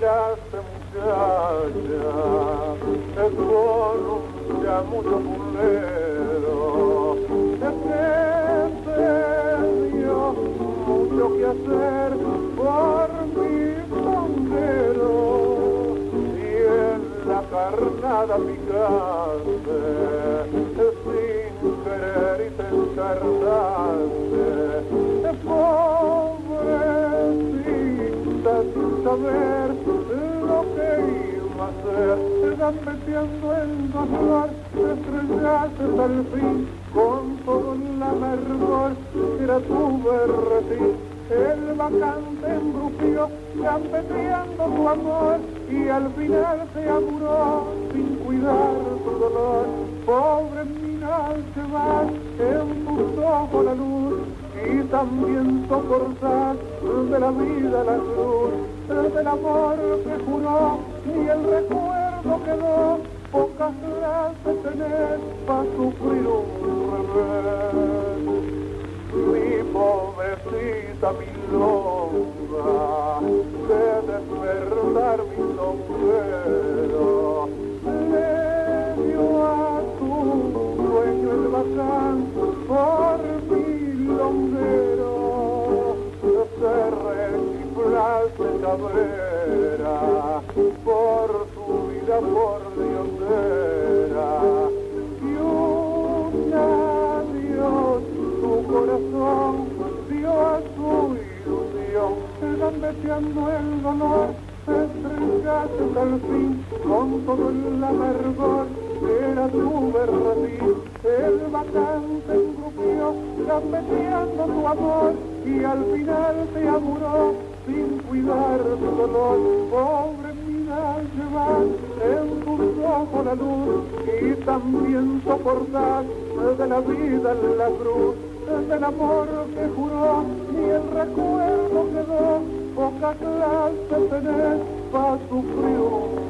bailaste muchacha, es voluntaria mucho burlero, es serio, mucho que hacer por mi sombrero, y en la carnada picante, gambeteando el dolor, te estrellaste al fin con todo el amargor que era tu berretín el vacante embrujió, gambeteando tu amor, y al final se apuró sin cuidar tu dolor. Pobre mina, se va en tus ojos la luz, y también soportar de la vida la cruz, del amor que juró, y el recuerdo quedó, pocas gracias tener para sufrir un revés. Mi pobrecita milonga, de despertar mi sombrero, le dio a tu dueño el bacán por milonguero, se recifraste cabrera, y una corazón dio a su ilusión, gambeteando el dolor, estrellaste al fin. Con todo el amargor, era tu verdadín, el vacante engrupió, gambeteando tu amor, y al final te amuró sin cuidar tu dolor, pobre y también soportar de la vida la cruz, del amor que juró, ni el recuerdo quedó, poca clase tenés para sufrir